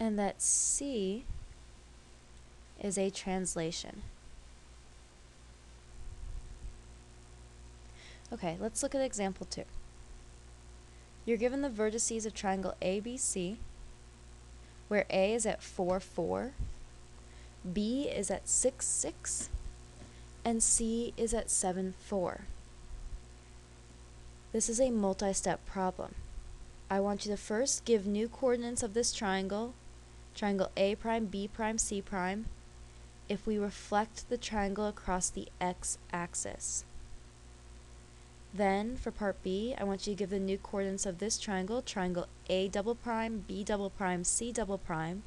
and that C is a translation. Okay, let's look at example 2. You're given the vertices of triangle ABC, where A is at 4, 4, B is at 6, 6, and C is at 7, 4. This is a multi-step problem. I want you to first give new coordinates of this triangle, triangle A prime, B prime, C prime, if we reflect the triangle across the x-axis. Then, for part B, I want you to give the new coordinates of this triangle, triangle A double prime, B double prime, C double prime,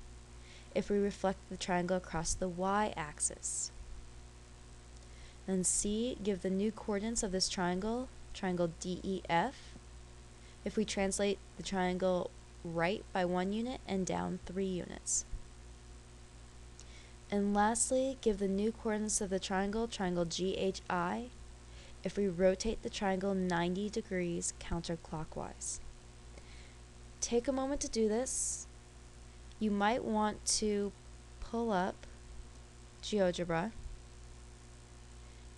if we reflect the triangle across the y-axis. Then C, give the new coordinates of this triangle, triangle DEF, if we translate the triangle right by one unit and down three units. And lastly, give the new coordinates of the triangle, triangle GHI, if we rotate the triangle 90 degrees counterclockwise. Take a moment to do this. You might want to pull up GeoGebra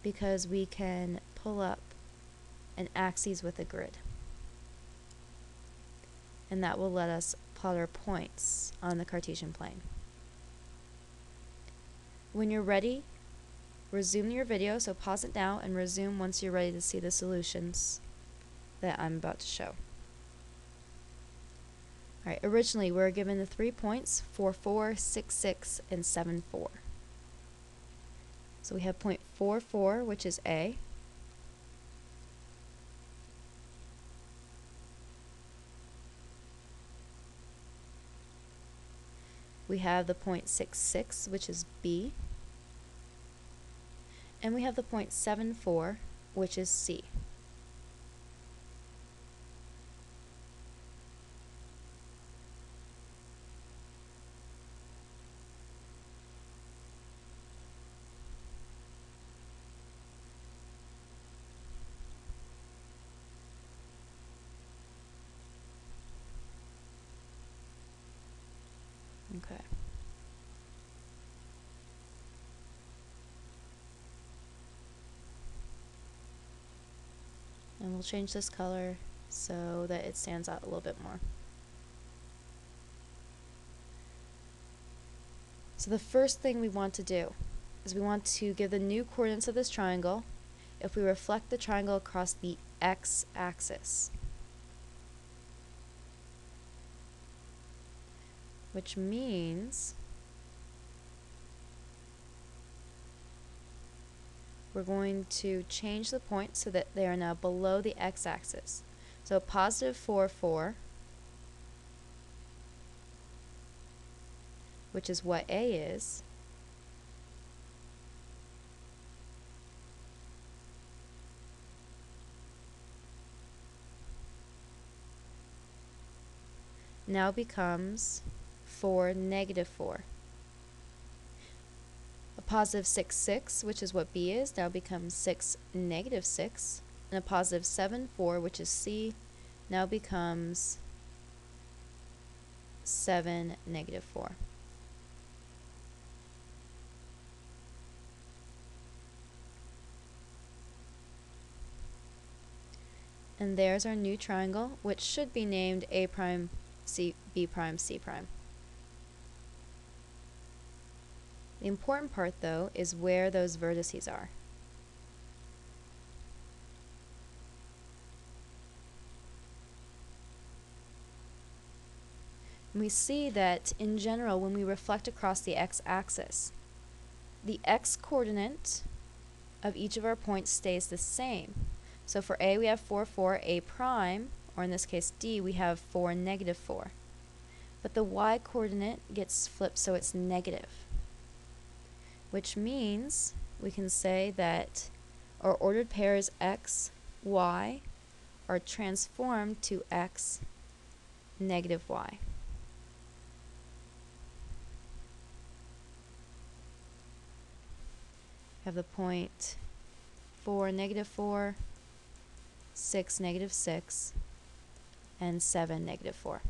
because we can pull up an axis with a grid. And that will let us plot our points on the Cartesian plane. When you're ready, resume your video, so pause it now and resume once you're ready to see the solutions that I'm about to show. Alright, originally we were given the three points, 4, 4, 6, 6, and 7, 4. So we have point 4, 4, which is A. We have the point 6, 6, which is B. And we have the point 7, 4, which is C. Okay. And we'll change this color so that it stands out a little bit more. So the first thing we want to do is we want to give the new coordinates of this triangle if we reflect the triangle across the x-axis. Which means we're going to change the points so that they are now below the x-axis. So positive 4, 4, which is what A is, now becomes 4, negative 4 A positive 6, 6, which is what B is, now becomes 6, negative 6. And a positive 7, 4, which is C, now becomes 7, negative 4. And there's our new triangle, which should be named A prime, C, B prime, C prime. The important part, though, is where those vertices are. And we see that, in general, when we reflect across the x-axis, the x-coordinate of each of our points stays the same. So for A, we have 4, 4, A prime, or in this case D, we have 4, negative 4. But the y-coordinate gets flipped so it's negative which means we can say that our ordered pairs x, y are transformed to x, negative y. have the point 4, negative 4, 6, negative 6, and 7, negative 4.